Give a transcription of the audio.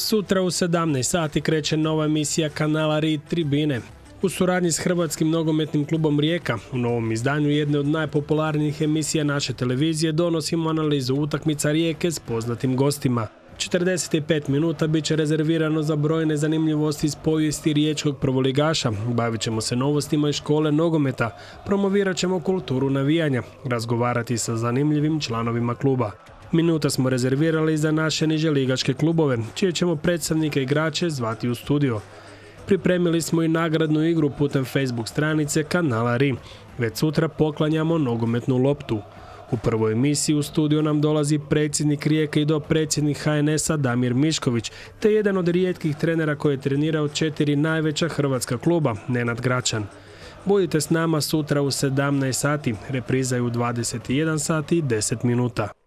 Sutra u 17 sati kreće nova emisija kanala RID Tribine. U suradnji s Hrvatskim nogometnim klubom Rijeka, u novom izdanju jedne od najpopularnijih emisija naše televizije donosimo analizu utakmica Rijeke s poznatim gostima. 45 minuta bit će rezervirano za brojne zanimljivosti iz povijesti riječkog prvoligaša. Bavit ćemo se novostima iz škole nogometa, promovirat ćemo kulturu navijanja, razgovarati sa zanimljivim članovima kluba. Minuta smo rezervirali za naše niže ligačke klubove, čije ćemo predstavnike igrače zvati u studio. Pripremili smo i nagradnu igru putem Facebook stranice kanala RI. Već sutra poklanjamo nogometnu loptu. U prvoj emisiji u studiju nam dolazi predsjednik Rijeke i do predsjednik HNS-a Damir Mišković, te jedan od rijetkih trenera koji je trenirao četiri najveća hrvatska kluba, Nenad Gračan. Budite s nama sutra u 17 sati, repriza je u 21 sati i 10 minuta.